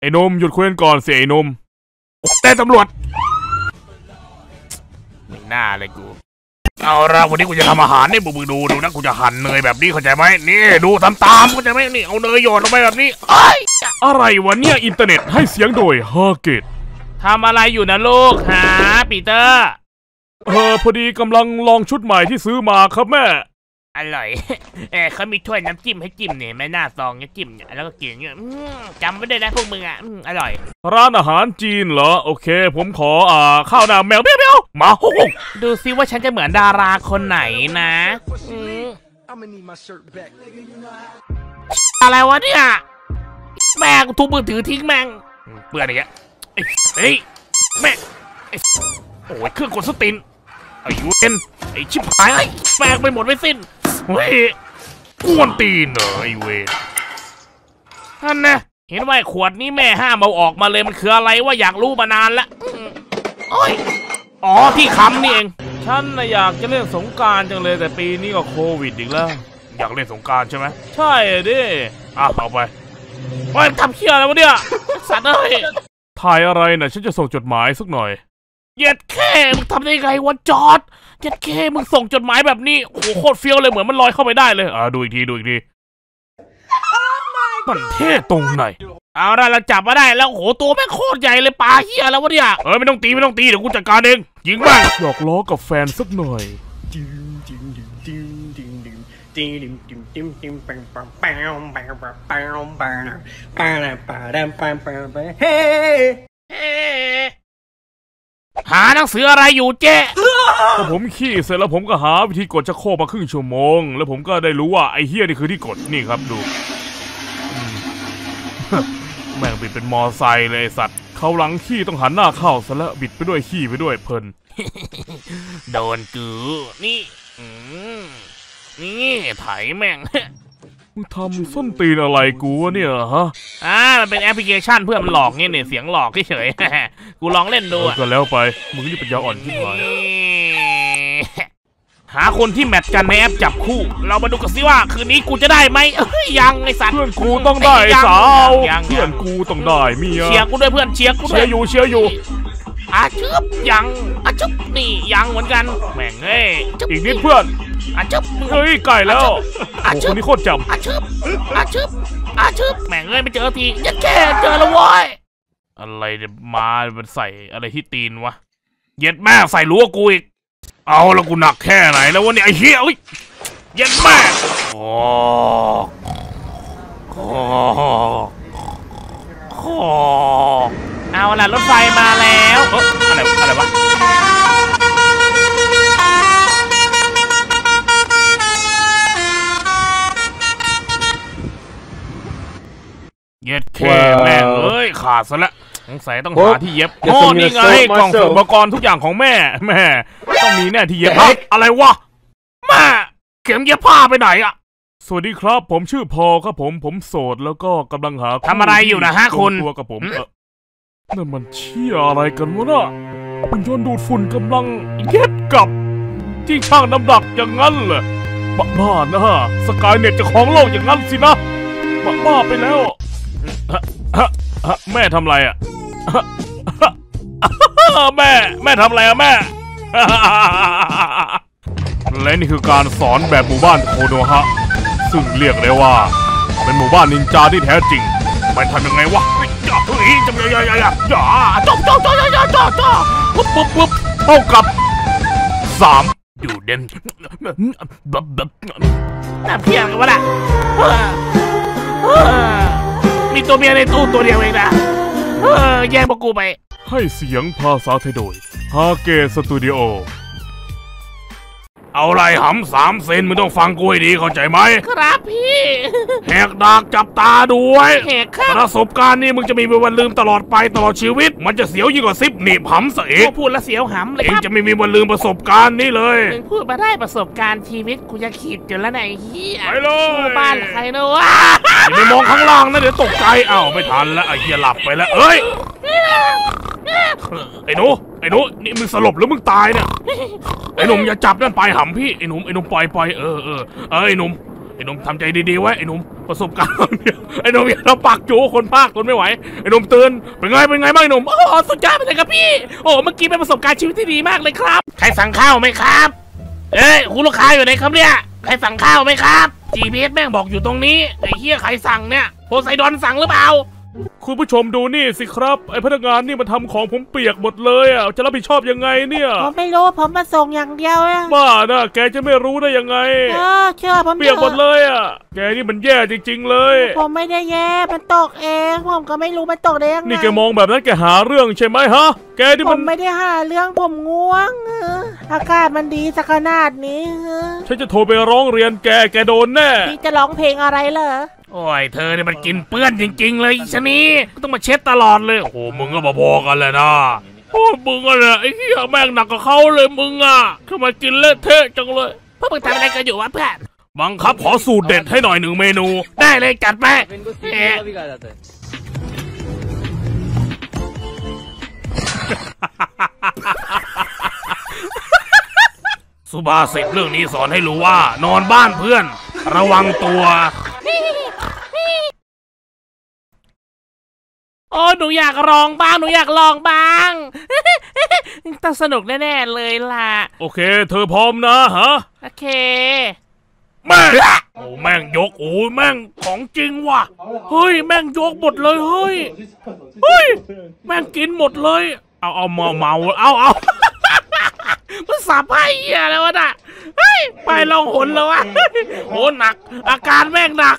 ไอ้นมหยุดคุยกันก่อนสิไอ้นมแต่ตำรวจ ไม่น่าเลยกู เอาละวันนี้กูจะทำอาหารให้มึงดูดูนะกูจะหั่นเนยแบบนี้เข้าใจไหมนี่ดูตามตามๆเข้าใจไหมนี่เอาเนยหยอดลงไปแบบนี้เอ้ยอะไรวะเนี่ยอินเทอร์เน็ตให้เสียงโดยฮาเกตทำอะไรอยู่นะลูกหาปีเตอร์ เออพอดีกำลังลองชุดใหม่ที่ซื้อมาครับแม่ อร่อย เออเขามีถ้วยน้ำจิ้มให้จิ้มเนี่ยแม่หน้าซองเนี่ยจิ้มเนี่ยแล้วก็กินเนี่ยอืมจำไว้ด้วยนะพวกมึงอะอืมอร่อย ร้านอาหารจีนเหรอ โอเค ผมขออ่าข้าวหน้าแมวเบี้ยวๆมาโอ้โหดูซิว่าฉันจะเหมือนดาราคนไหนนะอืม I'ma need my shirt back. อะไรวะเนี่ยแม่กูทุบมือถือทิ้งแม่งเปื่อนอย่างเงี้ยเอ้ยเฮ้ยแม่ไอ้โอ้ยเครื่องกดสตินไอ้ยูเอ็นไอ้ชิบหายไอ้แปลกไปหมดไม่สิ้น เฮ้ยกวนตีนเหรอไอ้เวรนั่นนะเห็นว่าไอ้ขวดนี้แม่ห้ามเอาออกมาเลยมันคืออะไรว่าอยากรู้มานานละอืมโอ้ยอ๋อที่คำนี่เอง ฉันน่ะอยากจะเล่นสงกรารจังเลยแต่ปีนี้ก็โควิดอีกแล้ว อยากเล่นสงกรารใช่ไหมใช่ดิอะเอาไปโอ้ยทำเชี่ยอะไรวะเนี่ยสัตว์เอ้ยถ่ายอะไรน่ะฉันจะส่งจดหมายสักหน่อย เย็ดแค่มึงทำได้ไงวะจอด เย็ดแค่มึงส่งจดหมายแบบนี้โอ้โหโคตรเฟี้ยวเลยเหมือนมันลอยเข้าไปได้เลยอ่าดูอีกทีดูอีกทีมันเท่ตรงไหนเอาละเราจับมาได้แล้วโอ้โหตัวแม่งโคตรใหญ่เลยปลาเฮียแล้ววะเนี่ยเอ้ยไม่ต้องตีไม่ต้องตีเดี๋ยวกูจัดการเองยิงบ้างหยอกล้อกับแฟนสักหน่อยเอ๊ะ หาหนังสืออะไรอยู่เจ๊พอผมขี้เสร็จแล้วผมก็หาวิธีกดชักโครกมาครึ่งชั่วโมง แล้วผมก็ได้รู้ว่าไอ้เฮียนี่คือที่กดนี่ครับดูอืมแม่งบิดเป็นมอไซค์เลยไอ้สัตว์เขาหลังขี้ต้องหันหน้าเข้าซะแล้วบิดไปด้วยขี้ไปด้วยเพลินโดนกูนี่อืมนี่ไถแม่ง มึงทำส้นตีนอะไรกูวะเนี่ยฮะอ่ามันเป็นแอปพลิเคชันเพื่อมันหลอกเนี่ยเนี่ยเสียงหลอกเฉยๆกูลองเล่นดูเอออะก็แล้วไป มึงนี่เป็นยาอ่อนที่หายหาคนที่แมทกันในแอปจับคู่ เรามาดูกันสิว่า คืนนี้กูจะได้ไหมเอ้ยยังไอสัตว์เพื่อนกูต้องได้ยังสาวยังเพื่อนกูต้องได้เมียเชียร์กูด้วยเพื่อนเชียร์กูด้เชีวยร์อยู่เชียร์อยู่ อาชึบยังอาชึบนี่ยังเหมือนกันแม่งเอ้ยชึบอีกนิดเพื่อน อาชึบเฮ้ยไก่แล้วอาโอ้ชึคบนนี้โคตรจอาชึบอาชึบอาชึบแม่งเอ้ยไม่เจอทียัดแค่เจอแล้วเว้ยำอะไรเนี่ยมามันใส่อะไรที่ตีนวะเย็ดแม่ใส่รั้วกูอีก เอาแล้วกูหนักแค่ไหนแล้ววะเนี่ยไอ้เหี้ยอุ้ยเย็ดแม่โอ้โอ้โอ้เอาล่ะรถไฟมาแล้วเอ้ออะไรอะไรวะ เย็ดแค่แม่งเอ้ยขาดซะและสงสัยต้องหาที่เย็บ Yes, โอ้ I'm gonna นี่ไง sew กล่องเสริม myself อุปกรณ์ทุกอย่างของแม่แม่ต้องมีแน่ที่เย็บอะอะไรวะแม่เข็มเย็บผ้าไปไหนอะสวัสดีครับ ผมชื่อพอลครับผมผมโสดแล้วก็กำลังหาทำอะไรอยู่นะฮะที่คุณลงตัวกับผมเออนั่นมันเชี่ยอะไรกันวะน่ะมันยนต์ดูดฝุ่นกำลังเย็บกับที่ช่างน้ำหนักอย่างนั้นเหรอบ้าบ้านะสกายเน็ตจะของโลกอย่างนั้นสินะบ้าบ้าไปแล้วฮะฮะฮะ แม่ทำไรอะ แม่ แม่ทำไรอะแม่ และนี่คือการสอนแบบหมู่บ้านโคโนฮะ ซึ่งเรียกได้ว่า เป็นหมู่บ้านนินจาที่แท้จริงไปทำยังไงวะอย่าทุยจังอย่าอย่าอย่าอย่าจ้องจ้องจ้องจ้องจ้องจ้องปุ๊บปุ๊บปุ๊บเท่ากับสามดูเด่นแบบแบบน่บเพี้ยนกันวะล่ะ มีตัวเมียในตู้ตัวเดียวเองนะเออแย่งพวกกูไป ให้เสียงภาษาไทยโดยฮาเกสตูดิโอ เอาไรหำสามเซนมึงต้องฟังกูให้ดีเข้าใจไหมครับพี่ แหกดากจับตาดูไว้แหกครับประสบการณ์นี้มึงจะไมมีวันลืมตลอดไปตลอดชีวิต มันจะเสียวยิ่งกว่าซิปหนีบหำซะเอพงวกพูดแล้วเสียวหำเลยเอคงรับจะไม่มีวันลืมประสบการณ์นี้เลยมึงพูดมาได้ประสบการณ์ชีวิตกูจะขีดอยู่แล้วไหนะไอ้เฮียไปเลยบ้านใครเนอะวะอย่าไปมองข้างล่างนะเดี๋ยวตกใจอ้าวไม่ทันแล้วไอ้เหี้ยหลับไปแล้วเอ้ยไอ้หนู ไอ้หนูนี่มึงสลบหรือมึงตายเนี่ยไอ้หนุ่มอย่าจับนั่นไปหำพี่ไอ้หนุ่มไอ้หนุ่มปล่อยปล่อยเออเออเออไอ้หนุ่มไอ้หนุ่มทำใจดีๆไว้ไอ้หนุ่มประสบการณ์เนี่ยไอ้หนุ่มอย่าเราปากจูคนภาคทนไม่ไหวไอ้หนุ่มตื่นเป็นไงเป็นไงบ้างไอ้หนุ่มโอ้สุดยอดไปเลยครับพี่ โอ้เมื่อกี้เป็นประสบการณ์ชีวิตที่ดีมากเลยครับ ใครสั่งข้าวไหมครับ เอ้ยคุณลูกค้าอยู่ไหนครับเนี่ยใครสั่งข้าวไหมครับ GPS แม่งบอกอยู่ตรงนี้ไอ้เหี้ยใครสั่งเนี่ยโพไซดอนสั่งหรือเปล่า คุณผู้ชมดูนี่สิครับ ไอ้พนักงานนี่มันทำของผมเปียกหมดเลยอะจะรับผิดชอบยังไงเนี่ยผมไม่รู้ผมมาส่งอย่างเดียวอะบ้านะแกจะไม่รู้ได้ยังไง เออเชื่อผมเปียกหมดถอะเลยอะ แกนี่มันแย่จริง ๆ เลย ผมไม่ได้แย่มันตกเองผมก็ไม่รู้มันตกได้ยังไงนี่แกมองแบบนั้นแกหาเรื่องใช่ไหมฮะ แกนี่ผมัมนไม่ได้หาเรื่องผมง่วงเอออากาศมันดีสักขนาดนี้เออฉันจะโทรไปร้องเรียนแกแกโดนแน่ พี่จะร้องเพลงอะไรเหรอ โอ้ยเธอเนี่ยมันกินเปื้อนจริง ๆ เลยชนี้ต้องมาเช็ดตลอดเลยโอ้มึงก็มาพอกันเลยนะโอ้มึงอะไรไอ้เหี้ยแม่งหนักกว่าเขาเลยมึงอะทำไมากินเละเทะจังเลยพวกมึงทำอะไรกันอยู่วะเพื่อนบังคับขอสูตรเด็ดให้หน่อยหนึ่งเมนู ได้เลยจัดไปสุภาษิตเรื่องนี้สอนให้รู้ว่า นอนบ้านเพื่อน ระวังตัว หนูอยากลองบ้าง หนูอยากลองบ้างต้องสนุกแน่ๆเลยล่ะ โอเค เธอพร้อมนะฮะ โอเค แม่งโอ้แม่งยก โอ้แม่งของจริงว่ะ เฮ้ย แม่งยกหมดเลย เฮ้ย เฮ้ย แม่งกินหมดเลย เอาเอาเมาเมาเอาเอา มันสับไพ่เหี้ยแล้ววะน่ะเฮ้ยไปลองหนแล้ววะโอ้หนัก อาการแม่งหนัก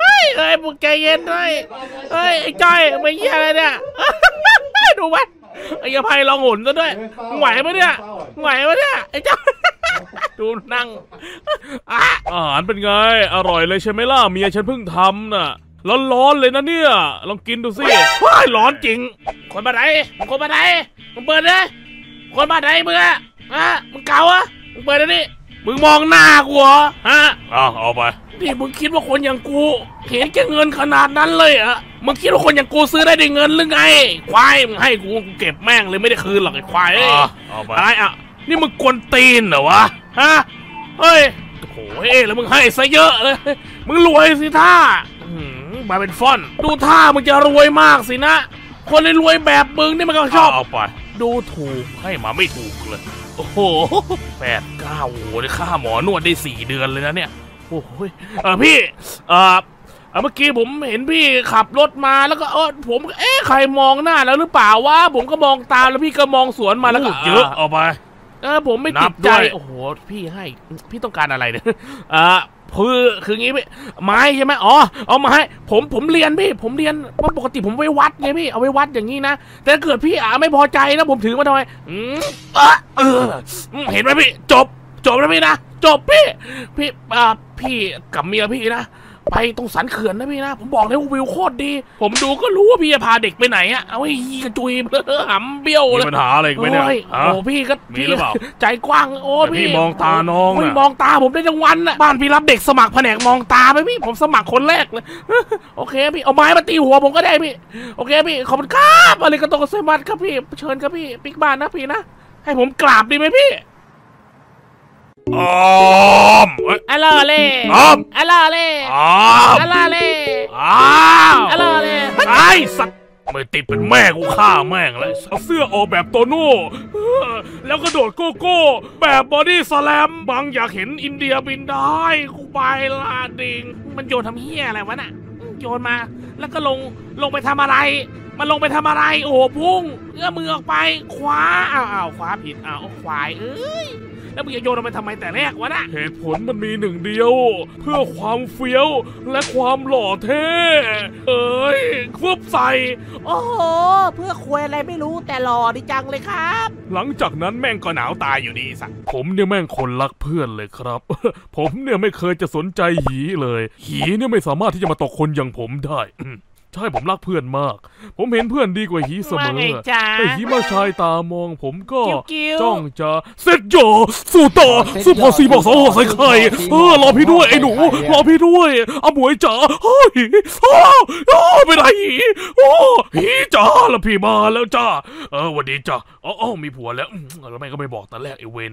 เฮ้ยเฮ้ยมึงใจเย็นด้วยเฮ้ยไอ้จ้อยไม่เหี้ยอะไรเนี่ยดูไหมไอ้ยาไพ่ลองหนซะด้วยมึงไหวไหมเนี่ยมึงไหวไหมเนี่ยไอ้จ้อยดูนั่งอะอาหารเป็นไง อร่อยเลยใช่ไหมล่ะเมียฉันเพิ่งทำน่ะร้อนๆเลยนะเนี่ย ลองกินดูสิว้ายร้อนจริง คนบ้านไหนมึงคนบ้านไหนมึงเปิดเลย คนบ้านไหนมึงอะฮะมึงเก่าอะมึงเปิดเลยนี่มึงมองหน้ากูเหรอฮะเอาเอาไปนี่มึงคิดว่าคนอย่างกูเห็นแก่เงินขนาดนั้นเลยเหรอะมึงคิดว่าคนอย่างกูซื้อได้ด้วยเงินหรือไง ควายมึงให้กูกูเก็บแม่งเลยไม่ได้คืนหรอกไอ้ควายเอ้ยอะเอาไปอะไรอะนี่มึงกวนตีนเหรอวะฮะเฮ้ยโอ้โหเอ้ยแล้วมึงให้ซะเยอะเลยมึงรวยสิท่าอื้อหือมาเป็นฟ่อน ดูท่ามึงจะรวยมากสินะ คนรวยๆแบบมึงนี่มันก็ชอบ เอาไป ดูถูกให้มาไม่ถูกเลย โอ้โหแปดเก้าโอ้โหได้ค่าหมอนวดได้สี่เดือนเลยนะเนี่ย โอ้โหเออพี่เออเอ่อเมื่อกี้ผมเห็นพี่ขับรถมาแล้วก็เออผมก็เอ๊ะใครมองหน้าแล้วหรือเปล่าวะผมก็มองตามแล้วพี่ก็มองสวนมาแล้วก็พูดเยอะเอาไปเออผมไม่นัติบดใจด้วยโอ้โหพี่ให้พี่ต้องการอะไรเนี่ยเออ คือคืองี้พี่ไม้ใช่ไหมอ๋อเอามาให้ผมผมเรียนพี่ ผมเรียนเพราะปกติผมไว้วัดไงพี่เอาไว้วัดอย่างนี้นะแต่เกิดพี่อ่าไม่พอใจนะผมถือมาทำไมอืมเออเห็นไหมพี่จบจบแล้วพี่นะจบพี่พี่อ่าพี่กับเมียพี่นะ ไปตรงสันเขื่อนนะพี่นะ ผมบอกเลยว่าวิวโคตรดี ผมดูก็รู้ว่าพี่จะพาเด็กไปไหนอะเอาไอ้ยีกระจุยเบลอหำเบี้ยวมีเลยปัญหาอะไรอีกไหมเนี่ยโอ้ยฮะโอ้พี่ก็มีหรือเปล่าใจกว้างโอ้แต่พี่พี่มองตาน้องโยน่ะมองตาผมได้ทั้งวันน่ะบ้านพี่รับเด็กสมัครแผนกมองตาไหมพี่ผมสมัครคนแรกเลยโอเคพี่เอาไม้มาตีหัวผมก็ได้พี่โอเคพี่ขอบคุณครับอะไรก็ต้องเซมัสครับพี่เชิญครับพี่ปิ๊กบ้านนะพี่นะให้ผมกราบดีไหมพี่ ออมเอ้ยอะลาเล่อ้อมอะลาเล่ออมอะลาเล่อ้าวอะลาเล่ไอ้สัตว์ไม่ติดเป็นแม่กูฆ่าแม่งเลยเอาเสื้อออกแบบโตโน่เออแล้วก็โดดโกโก้ แบบบอดี้สแลมบางอยากเห็นอินเดียบินได้กูไปลาดิง มันโยนทำเฮียอะไรวะน่ะ โยนมา แล้วก็ลงลงไปทำอะไร มันลงไปทำอะไร โอ้โหพุ่งเอื้อมมือออกไป คว้าอ้าวอ้าวคว้าผิดอ้าวควายเอ้ย แล้วมึงจะโยนออกไปทำไมแต่แรกวะน่ะเหตุผลมันมีหนึ่งเดียว เพื่อความเฟี้ยวและความหล่อเท่เอ้ยฟึบใส่ โอ้โห เพื่อควยอะไรไม่รู้แต่หล่อดีจังเลยครับ หลังจากนั้นแม่งก็หนาวตายอยู่ดีสักผมเนี่ยแม่งคนรักเพื่อนเลยครับ ผมเนี่ยไม่เคยจะสนใจหีเลย หีเนี่ยไม่สามารถที่จะมาตกคนอย่างผมได้ ใช่ผมรักเพื่อนมาก ผมเห็นเพื่อนดีกว่าหีเสมว่าอไงจ๊ะ แต่หีมาชายตามองผมก็กิ้วกิ้วจ้องจะเสร็จหยอสู้ต่อสู้พอสีบอกสองใส่ไข่เออรอพี่ด้วยไอ้หนูรอพี่ด้วยเอาหมวยจ๋าเฮ้ยโอ้โอ้ไปไหนหีโอ้หีจ๋าแล้วพี่มาแล้วจ้าเออหวันดีจ้าอ๋ออ๋อมีผัวแล้วอืมแล้วแม่งก็ไม่บอกแต่แรกไอ้เวน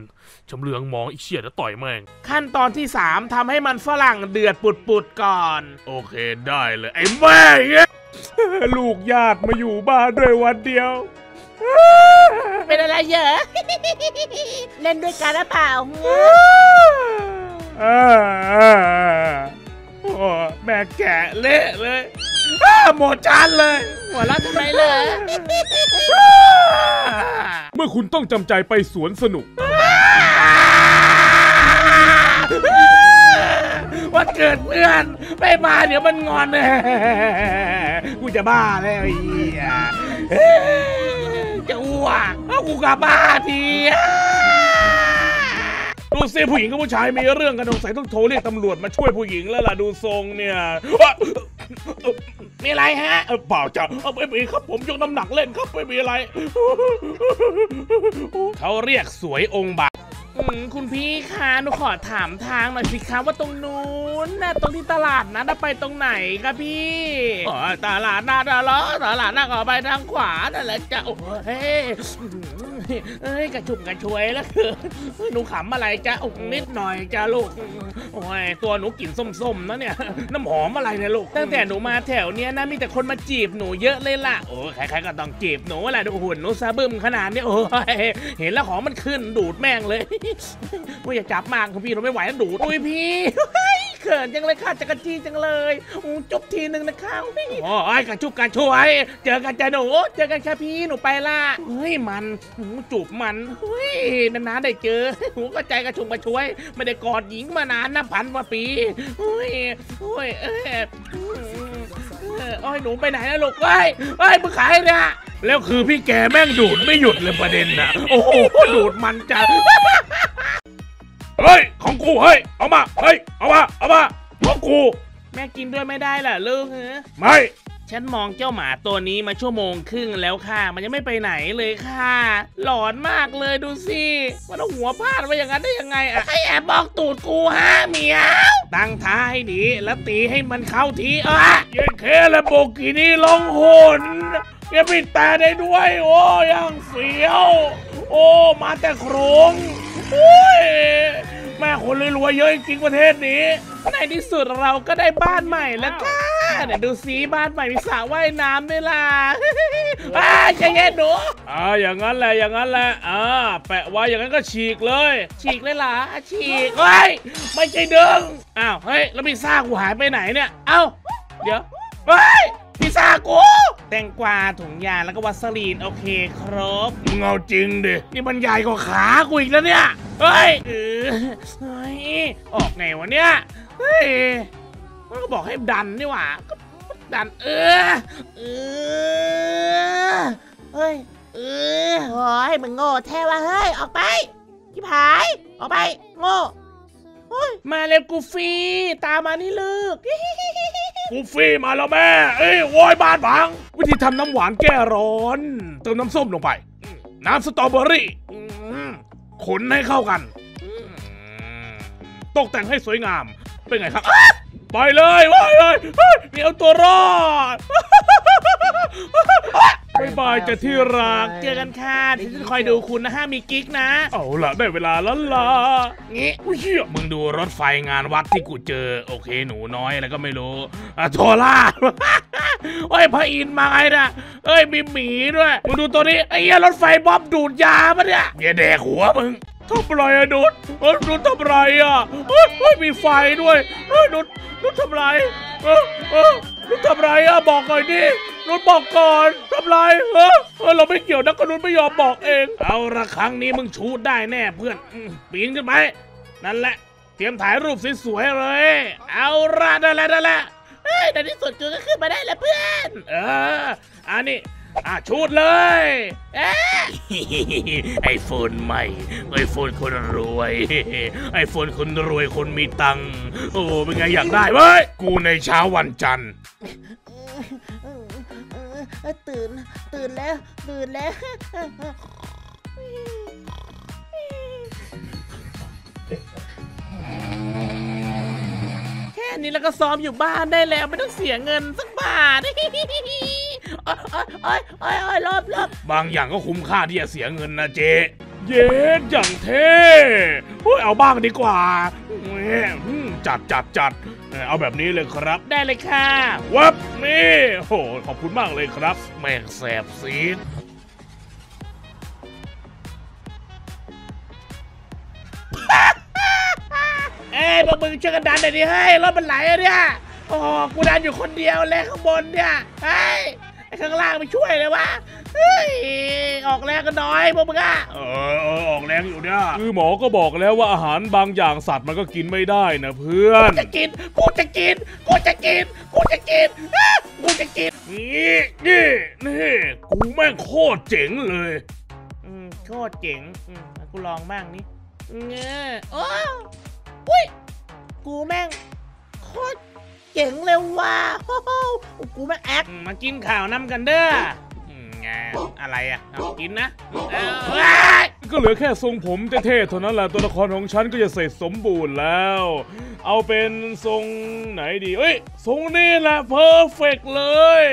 ชำเลืองมองไอ้เชี่ยแล้วต่อยแม่งขั้นตอนที่ 3ทำให้มันฝรั่งเดือดปุดๆก่อน โอเคได้เลยไอ้แม่เงี้ย ลูกญาติมาอยู่บ้านด้วยวันเดียว เป็นอะไรเหรอ เล่นด้วยกันหรือเปล่าอ่าอ่าโอ้แม่แก่เละเลยอ้าหมดจานเลย หัวเราะทำไมเหรอเมื่อคุณต้องจำใจไปสวนสนุก ว่าเกิดเพื่อนไม่มาเดี๋ยวมันงอนกูจะบ้าแล้วไอ้เหี้ยเอ้ยจะอ้วกเอากูกลับบ้านทีดูสิผู้หญิงกับผู้ชายมีเรื่องกันสงสัยต้องโทรเรียกตำรวจมาช่วยผู้หญิงแล้วล่ะดูทรงเนี่ยมีอะไรฮะเปล่าจ้ะเอ้ยไม่มีครับผมยกน้ำหนักเล่นครับไม่มีอะไร เขาเรียกสวยองค์บาก อืมคุณพี่คะหนูขอถามทางหน่อยสิคะว่าตรงนู้นนะตรงที่ตลาดนะไปตรงไหนคะพี่อ๋อตลาดนัดน่ะเหรอตลาดนัดก็ไปทางขวานั่นแหละจ้ะโอ้ย เอ้ยกระชุ่มกระชวยแล้วคือหนูขำอะไรจ้ะโอ้นิดหน่อยจ้ะลูกโอ้ยตัวหนูกลิ่นส้มๆนะเนี่ยน้ำหอมอะไรเนี่ยลูกตั้งแต่หนูมาแถวเนี้ยนะมีแต่คนมาจีบหนูเยอะเลยล่ะโอ้ใครๆก็ต้องจีบหนูแหละดูหุ่นหนูซาบึมขนาดนี้โอ้ยเห็นแล้วของมันขึ้นดูดแม่งเลยว่าอย่าจับมากคุณพี่เราไม่ไหวแล้วดูดอุ้ยพี่เฮ้ยเขินจังเลยค่ะจักรจี้จังเลยอู้จุ๊บทีหนึ่งนะคะคุณพี่โอ้ยกระจุบกันช่วย เจอกันจ้ะหนู เจอกันค่ะพี่หนูไปละเฮ้ยมันหูจูบมันเฮ้ยนานๆได้เจอหูก็ใจกระชุ่มกระชวย ไม่ได้กอดหญิงมานานนะพันกว่าปีเฮ้ยเฮ้ยเอ้ยอืมเออโอ้ยหนูไปไหนนะลูกเฮ้ยเฮ้ยมึงขายเนี่ยแล้วคือพี่แกแม่งดูดไม่หยุดเลยประเด็นนะโอ้โหดูดมันจังเฮ้ยของกูเฮ้ยเอามาเฮ้ยเอามาเอามาของกู แม่กินด้วยไม่ได้เหรอลูกเหรอไม่ ฉันมองเจ้าหมาตัวนี้มาชั่วโมงครึ่งแล้วค่ะ มันยังไม่ไปไหนเลยค่ะ หลอนมากเลยดูสิมันเอาหัวพาดไว้อย่างนั้นได้ยังไงอะไอแอบบอกตูดกูฮะเมียวตั้งท่าให้ดีแล้วตีให้มันเข้าทีอะเยันเคและโบกินี่ลงหนยังปิดตาได้ด้วย โอ้ยังเฟี้ยว โอ้มาแต่โครงโอ้ยแม่คนรวยๆเยอะจริงประเทศนี้ ในที่สุดเราก็ได้บ้านใหม่แล้วค่ะ เดี๋ยวดูซิบ้านใหม่มีสระว่ายน้ำด้วยล่ะอ้าใจเย็นหนูอ่าอย่างนั้นแหละอย่างนั้นแหละอ่าแปะไว้อย่างนั้นก็ฉีกเลย ฉีกเลยเหรออะฉีกเฮ้ยไม่ใช่ดึงอ้าวเฮ้ยแล้วพิซซ่ากูหายไปไหนเนี่ยเอ้าเดี๋ยวเฮ้ยพิซซ่ากูแตงกวาถุงยางแล้วก็วัสลีน โอเคครบมึงเอาจริงดิ นี่มันใหญ่กว่าขากูอีกแล้วเนี่ย เฮ้ยเออเฮ้ยออกไงวะเนี่ย เฮ้ย มันก็บอกให้ดันนี่หว่าก็ดัน เออ เออ เฮ้ย เออโอ้ยมึงโง่แท้วะเฮ้ย ออกไปพี่ผาย ออกไป โง่เฮ้ยมาเร็วกูฟี่ ตามมานี่ลูกกูฟี่มาแล้วแม่ เอ้ยโวอยบ้านบัง วิธีทำน้ำหวานแก้ร้อน เติมน้ำส้มลงไป น้ำสตรอเบอรี่ขนให้เข้ากัน ตกแต่งให้สวยงาม เป็นไงครับ อ๊ะไปเลยว้ายเลยเฮ้ยนี่เอาตัวรอดบายบายจะที่รัก เจอกันค่ะเดี๋ยวฉันจะคอยดูคุณนะฮะมีกิ๊กนะ เอาละได้เวลาแล้วล่ะงี้อุ้ยเหี้ยมึงดูรถไฟงานวัดที่กูเจอ โอเคหนูน้อยอะไรก็ไม่รู้อะโทล่าโอ้ยพระอินทร์มาไงนะเอ้ยมีหมีด้วยมึงดูตัวนี้ไอ้เหี้ยรถไฟบ๊อบดูดยาปะเนี่ยอย่าแดกหัวมึง ทำไรอะนุชเออนุชทำไรอะเฮ้ยเฮ้ยมีไฟด้วยเฮ้ยนุชนุชทำไรเออเออนุชทำไรอะบอกหน่อยดินุชบอกก่อนทำไรเออเออเราไม่เกี่ยวนะก็นุชไม่ยอมบอกเอง เอาละครั้งนี้มึงชูดได้แน่เพื่อนปีนขึ้นไปนั่นแหละ เตรียมถ่ายรูปสวยๆเลย เอาละนั่นแหละนั่นแหละเฮ้ยในที่สุดกูก็ขึ้นมาได้แล้วเพื่อน เอออันนี้ อะชูดเลยเอ๊ะไอโฟนใหม่ไอโฟนคนรวย ไอโฟนคนรวยคนมีตังค์โอ้เป็นไงอยากได้เว้ยกูในเช้าวันจันทร์เอ้ยตื่น ตื่นแล้ว ตื่นแล้วแค่นี้แล้วก็ซ้อมอยู่บ้านได้แล้ว ไม่ต้องเสียเงินสักบาท โอ้ยโอ้ยโอ้ยรอบรอบบางอย่างก็คุ้มค่าที่จะเสียเงินนะเจ๊เย็ดอย่างเท่เฮ้ยเอาบ้างดีกว่าแหมจัดจัดจัดเอาแบบนี้เลยครับ ได้เลยค่ะวับนี่โหขอบคุณมากเลยครับ แม่งแสบซีดเอ้ยพวกมึงช่วยกันดันหน่อยดิเฮ้ยรถมันไหลอะเนี่ยโอ้กูดันอยู่คนเดียวเลยข้างบนเนี่ยเฮ้ย ไอ้ข้างล่างไม่ช่วยเลยวะเฮ้ยออกแรงกันหน้อยพวกมึงอะเออเออออกแรงอยู่เนี่ยคือหมอก็บอกแล้วว่าอาหารบางอย่างสัตว์มันก็กินไม่ได้นะเพื่อน จะกินกูจะกินกูจะกินกูจะกินอ้ากูจะกินนี่นี่นี่กูแม่งโคตรเจ๋งเลยอืมโคตรเจ๋งอืมกูลองบ้างนี่เงี้ยโอ้อุ้ยกูแม่งโคตร เจ๋งเลยว่ะโอ้โหกูแม่งแอคอืมมากินข่าวน้ำกันเด้ออืมไงอะไรอะเอากินนะเอาเฮ้ยก็เหลือแค่ทรงผมเท่ๆเท่านั้นแหละตัวละครของฉันก็จะเสร็จสมบูรณ์แล้ว เอาเป็นทรงไหนดี เอ้ย ทรงนี้แหละเพอร์เฟกเลย